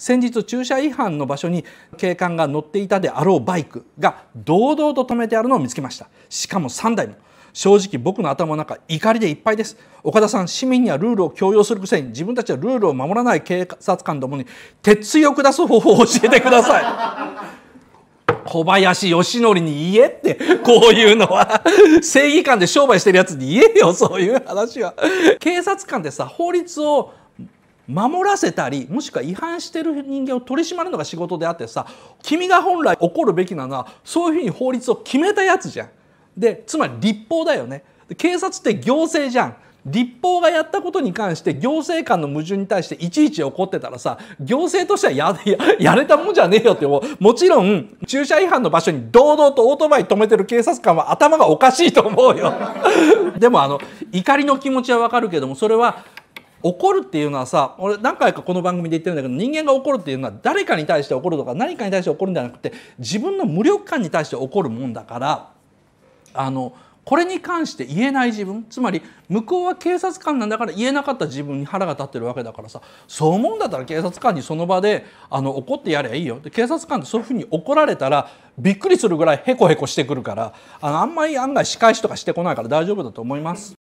先日駐車違反の場所に警官が乗っていたであろうバイクが堂々と止めてあるのを見つけました。しかも3台も。正直僕の頭の中怒りでいっぱいです。岡田さん市民にはルールを強要するくせに自分たちはルールを守らない警察官どもに鉄槌を下す方法を教えてください。小林義則に言えってこういうのは。正義感で商売してるやつに言えよそういう話は。警察官ってさ法律を守らせたりもしくは違反してる人間を取り締まるのが仕事であってさ君が本来怒るべきなのはそういうふうに法律を決めたやつじゃん。でつまり立法だよね。警察って行政じゃん。立法がやったことに関して行政官の矛盾に対していちいち怒ってたらさ行政としてはや やれたもんじゃねえよってももちろん駐車違反の場所に堂々とオートバイ止めてる警察官は頭がおかしいと思うよでもあの怒りの気持ちはわかるけどもそれは怒るっていうのはさ俺何回かこの番組で言ってるんだけど人間が怒るっていうのは誰かに対して怒るとか何かに対して怒るんじゃなくて自分の無力感に対して怒るもんだからあのこれに関して言えない自分つまり向こうは警察官なんだから言えなかった自分に腹が立ってるわけだからさそう思うんだったら警察官にその場であの怒ってやればいいよで警察官ってそういうふうに怒られたらびっくりするぐらいヘコヘコしてくるからあのあんまり案外仕返しとかしてこないから大丈夫だと思います。